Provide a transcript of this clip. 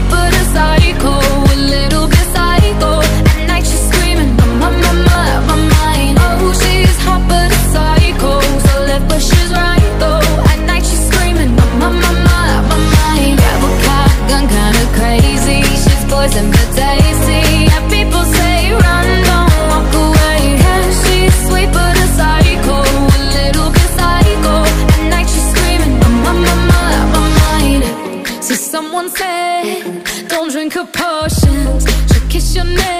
but a psycho, a little bit psycho. At night she's screaming, my, mind. Oh, she's hot but a psycho, so left but she's right though. At night she's screaming, my, mind. Gun kinda crazy. She's poison but tasty. Someone said, don't drink her potions. She'll kiss your neck